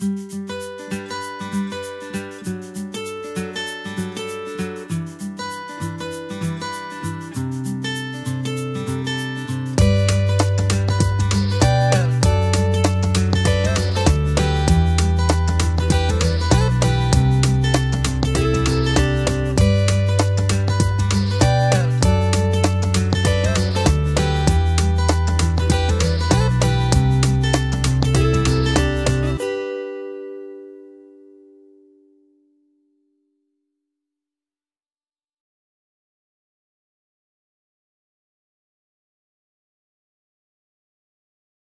Música